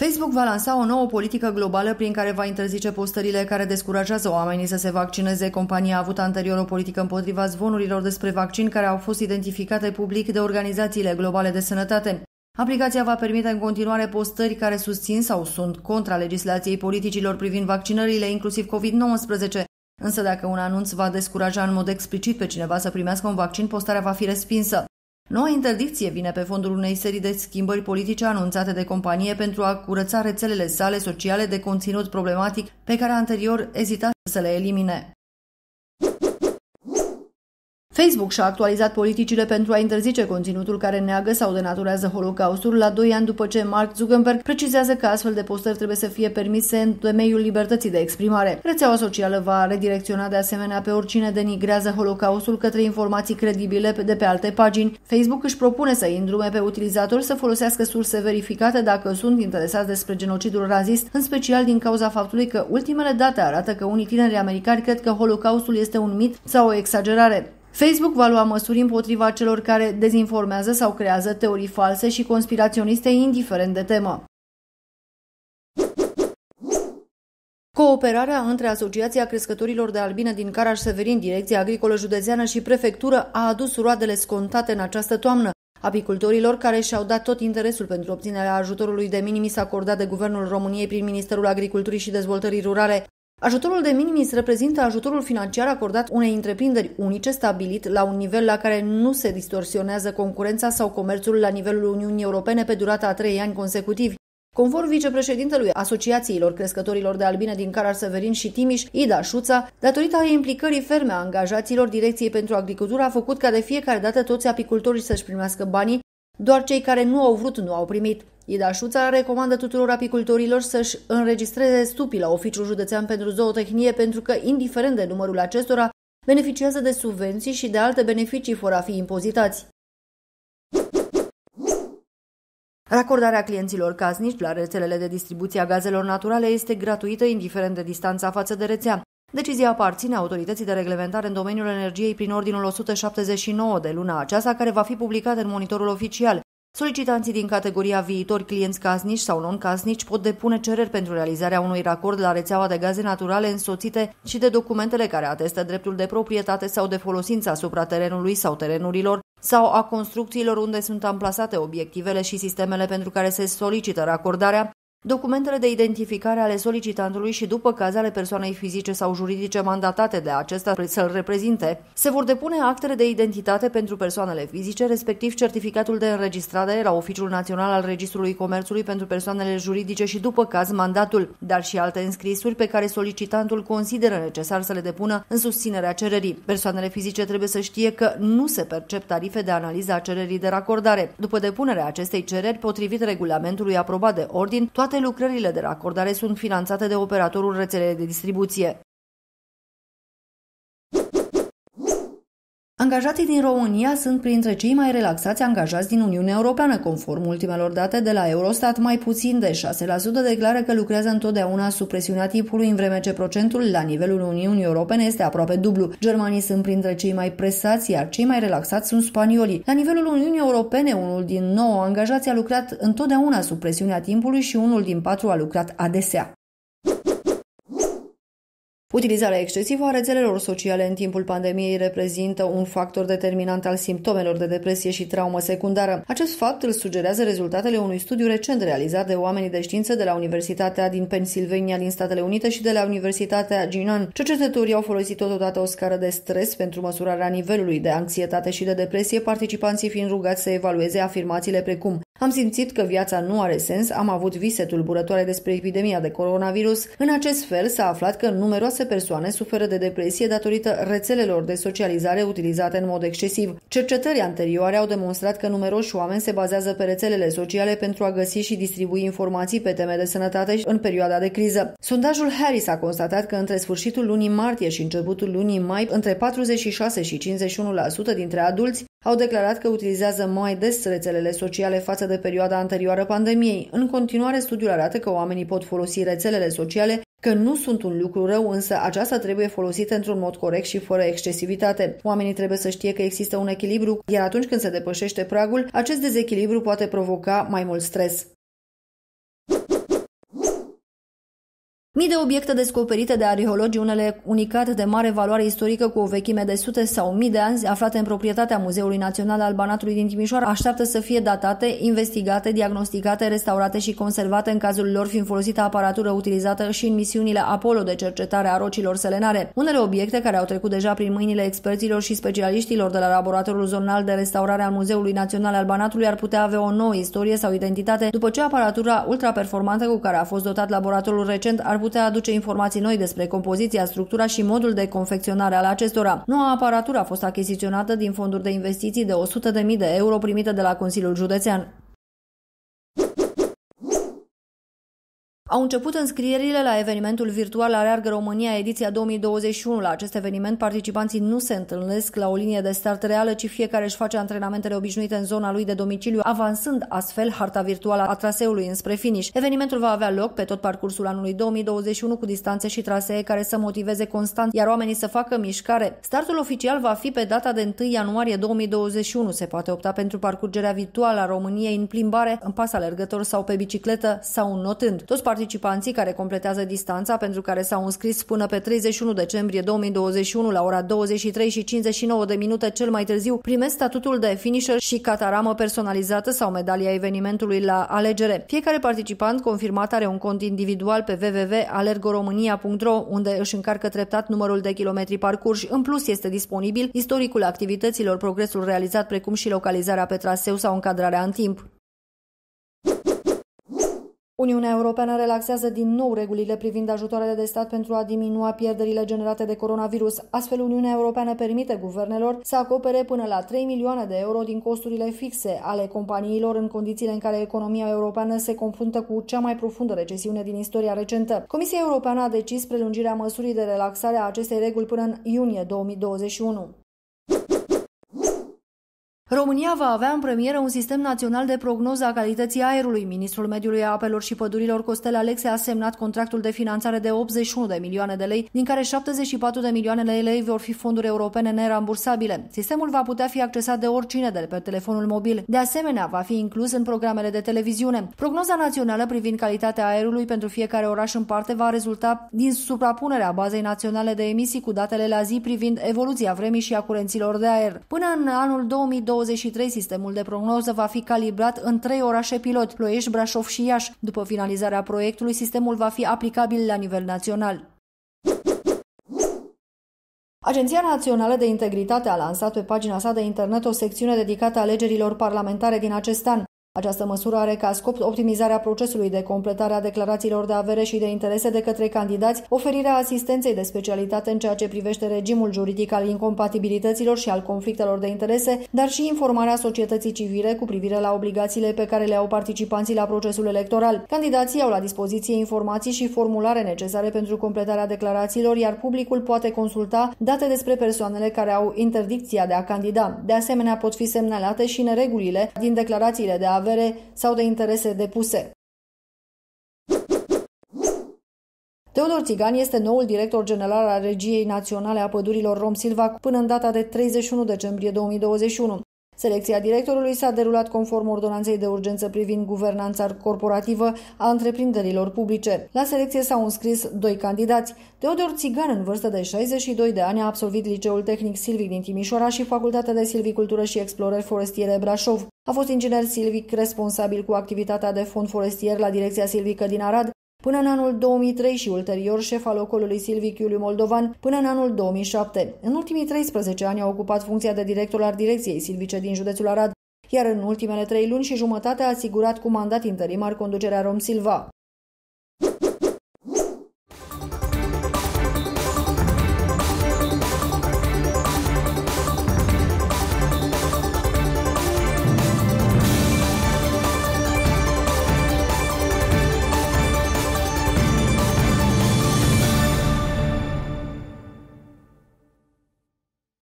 Facebook va lansa o nouă politică globală prin care va interzice postările care descurajează oamenii să se vaccineze. Compania a avut anterior o politică împotriva zvonurilor despre vaccin care au fost identificate public de organizațiile globale de sănătate. Aplicația va permite în continuare postări care susțin sau sunt contra legislației politicilor privind vaccinările, inclusiv COVID-19. Însă dacă un anunț va descuraja în mod explicit pe cineva să primească un vaccin, postarea va fi respinsă. Noua interdicție vine pe fondul unei serii de schimbări politice anunțate de companie pentru a curăța rețelele sale sociale de conținut problematic pe care anterior ezita să le elimine. Facebook și-a actualizat politicile pentru a interzice conținutul care neagă sau denaturează Holocaustul la doi ani după ce Mark Zuckerberg precizează că astfel de postări trebuie să fie permise în temeiul libertății de exprimare. Rețeaua socială va redirecționa de asemenea pe oricine denigrează Holocaustul către informații credibile de pe alte pagini. Facebook își propune să îndrume pe utilizatori să folosească surse verificate dacă sunt interesați despre genocidul razist, în special din cauza faptului că ultimele date arată că unii tineri americani cred că Holocaustul este un mit sau o exagerare. Facebook va lua măsuri împotriva celor care dezinformează sau creează teorii false și conspiraționiste indiferent de temă. Cooperarea între Asociația Crescătorilor de Albine din Caraș-Severin, Direcția Agricolă Județeană și Prefectură a adus roadele scontate în această toamnă. Apicultorilor care și-au dat tot interesul pentru obținerea ajutorului de minimis acordat de Guvernul României prin Ministerul Agriculturii și Dezvoltării Rurale Ajutorul de minimis reprezintă ajutorul financiar acordat unei întreprinderi unice stabilit la un nivel la care nu se distorsionează concurența sau comerțul la nivelul Uniunii Europene pe durata a trei ani consecutivi. Conform vicepreședintelui Asociațiilor Crescătorilor de Albine din Carar Severin și Timiș, Ida Șuța, datorită implicării ferme a angajaților Direcției pentru Agricultură a făcut ca de fiecare dată toți apicultorii să-și primească banii, doar cei care nu au vrut nu au primit. Ida Șuța recomandă tuturor apicultorilor să-și înregistreze stupii la Oficiul Județean pentru Zootehnie pentru că, indiferent de numărul acestora, beneficiază de subvenții și de alte beneficii fără a fi impozitați. Racordarea clienților casnici la rețelele de distribuție a gazelor naturale este gratuită, indiferent de distanța față de rețea. Decizia aparține autorității de reglementare în domeniul energiei prin ordinul 179 de luna aceasta, care va fi publicat în monitorul oficial. Solicitanții din categoria viitori clienți casnici sau non-casnici pot depune cereri pentru realizarea unui racord la rețeaua de gaze naturale însoțite și de documentele care atestă dreptul de proprietate sau de folosință asupra terenului sau terenurilor sau a construcțiilor unde sunt amplasate obiectivele și sistemele pentru care se solicită racordarea, Documentele de identificare ale solicitantului și după caz ale persoanei fizice sau juridice mandatate de acesta să-l reprezinte, se vor depune actele de identitate pentru persoanele fizice, respectiv certificatul de înregistrare la Oficiul Național al Registrului Comerțului pentru persoanele juridice și după caz mandatul, dar și alte înscrisuri pe care solicitantul consideră necesar să le depună în susținerea cererii. Persoanele fizice trebuie să știe că nu se percep tarife de analiză a cererii de racordare. După depunerea acestei cereri, potrivit regulamentului aprobat de ordin, toate toate lucrările de racordare sunt finanțate de operatorul rețelei de distribuție. Angajații din România sunt printre cei mai relaxați angajați din Uniunea Europeană, conform ultimelor date de la Eurostat. Mai puțin de 6% declară că lucrează întotdeauna sub presiunea timpului, în vreme ce procentul la nivelul Uniunii Europene este aproape dublu. Germanii sunt printre cei mai presați, iar cei mai relaxați sunt spaniolii. La nivelul Uniunii Europene, unul din nouă angajați a lucrat întotdeauna sub presiunea timpului și unul din patru a lucrat adesea. Utilizarea excesivă a rețelelor sociale în timpul pandemiei reprezintă un factor determinant al simptomelor de depresie și traumă secundară. Acest fapt îl sugerează rezultatele unui studiu recent realizat de oamenii de știință de la Universitatea din Pennsylvania din Statele Unite și de la Universitatea Jinan. Cercetătorii au folosit totodată o scară de stres pentru măsurarea nivelului de anxietate și de depresie, participanții fiind rugați să evalueze afirmațiile precum am simțit că viața nu are sens, am avut vise tulburătoare despre epidemia de coronavirus. În acest fel s-a aflat că numeroase persoane suferă de depresie datorită rețelelor de socializare utilizate în mod excesiv. Cercetări anterioare au demonstrat că numeroși oameni se bazează pe rețelele sociale pentru a găsi și distribui informații pe teme de sănătate în perioada de criză. Sondajul Harris a constatat că între sfârșitul lunii martie și începutul lunii mai, între 46 și 51% dintre adulți au declarat că utilizează mai des rețelele sociale față de perioada anterioară pandemiei. În continuare, studiul arată că oamenii pot folosi rețelele sociale că nu sunt un lucru rău, însă aceasta trebuie folosită într-un mod corect și fără excesivitate. Oamenii trebuie să știe că există un echilibru, iar atunci când se depășește pragul, acest dezechilibru poate provoca mai mult stres. Mii de obiecte descoperite de arheologi, unele unicate de mare valoare istorică cu o vechime de sute sau mii de ani, aflate în proprietatea Muzeului Național al Banatului din Timișoara, așteaptă să fie datate, investigate, diagnosticate, restaurate și conservate în cazul lor fiind folosită aparatură utilizată și în misiunile Apollo de cercetare a rocilor selenare. Unele obiecte care au trecut deja prin mâinile experților și specialiștilor de la Laboratorul Zonal de Restaurare al Muzeului Național al Banatului ar putea avea o nouă istorie sau identitate după ce aparatura ultraperformantă cu care a fost dotat laboratorul recent ar putea aduce informații noi despre compoziția, structura și modul de confecționare al acestora. Noua aparatură a fost achiziționată din fonduri de investiții de 100.000 de euro primite de la Consiliul Județean. Au început înscrierile la evenimentul virtual Aleargă România ediția 2021. La acest eveniment participanții nu se întâlnesc la o linie de start reală, ci fiecare își face antrenamentele obișnuite în zona lui de domiciliu, avansând astfel harta virtuală a traseului înspre finish. Evenimentul va avea loc pe tot parcursul anului 2021 cu distanțe și trasee care să motiveze constant, iar oamenii să facă mișcare. Startul oficial va fi pe data de 1 ianuarie 2021. Se poate opta pentru parcurgerea virtuală a României în plimbare, în pas alergător sau pe bicicletă sau notând. Toți participanții care completează distanța pentru care s-au înscris până pe 31 decembrie 2021 la ora 23 și 59 de minute cel mai târziu primesc statutul de finisher și cataramă personalizată sau medalia evenimentului la alegere. Fiecare participant confirmat are un cont individual pe www.alergoromania.ro unde își încarcă treptat numărul de kilometri parcurși. În plus este disponibil istoricul activităților, progresul realizat precum și localizarea pe traseu sau încadrarea în timp. Uniunea Europeană relaxează din nou regulile privind ajutoarele de stat pentru a diminua pierderile generate de coronavirus. Astfel, Uniunea Europeană permite guvernelor să acopere până la 3 milioane de euro din costurile fixe ale companiilor în condițiile în care economia europeană se confruntă cu cea mai profundă recesiune din istoria recentă. Comisia Europeană a decis prelungirea măsurii de relaxare a acestei reguli până în iunie 2021. România va avea în premieră un sistem național de prognoză a calității aerului. Ministrul Mediului, Apelor și Pădurilor Costel Alexe a semnat contractul de finanțare de 81 de milioane de lei, din care 74 de milioane de lei vor fi fonduri europene nerambursabile. Sistemul va putea fi accesat de oricine de pe telefonul mobil. De asemenea, va fi inclus în programele de televiziune. Prognoza națională privind calitatea aerului pentru fiecare oraș în parte va rezulta din suprapunerea bazei naționale de emisii cu datele la zi privind evoluția vremii și a curenților de aer. Până în anul 2020, 2023, sistemul de prognoză va fi calibrat în trei orașe pilot, Ploiești, Brașov și Iași. După finalizarea proiectului, sistemul va fi aplicabil la nivel național. Agenția Națională de Integritate a lansat pe pagina sa de internet o secțiune dedicată alegerilor parlamentare din acest an. Această măsură are ca scop optimizarea procesului de completare a declarațiilor de avere și de interese de către candidați, oferirea asistenței de specialitate în ceea ce privește regimul juridic al incompatibilităților și al conflictelor de interese, dar și informarea societății civile cu privire la obligațiile pe care le au participanții la procesul electoral. Candidații au la dispoziție informații și formulare necesare pentru completarea declarațiilor, iar publicul poate consulta date despre persoanele care au interdicția de a candida. De asemenea, pot fi semnalate și neregulile din declarațiile de avere avere sau de interese depuse. Teodor Țigan este noul director general al Regiei Naționale a Pădurilor Rom Silva până în data de 31 decembrie 2021. Selecția directorului s-a derulat conform ordonanței de urgență privind guvernanța corporativă a întreprinderilor publice. La selecție s-au înscris doi candidați. Teodor Țigan, în vârstă de 62 de ani, a absolvit Liceul Tehnic Silvic din Timișoara și Facultatea de Silvicultură și Explorări Forestiere Brașov. A fost inginer silvic responsabil cu activitatea de fond forestier la Direcția Silvică din Arad, până în anul 2003 și ulterior șef al ocolului Silvic Iuliu Moldovan până în anul 2007. În ultimii 13 ani a ocupat funcția de director al Direcției Silvice din județul Arad, iar în ultimele trei luni și jumătate a asigurat cu mandat interimar conducerea Rom Silva.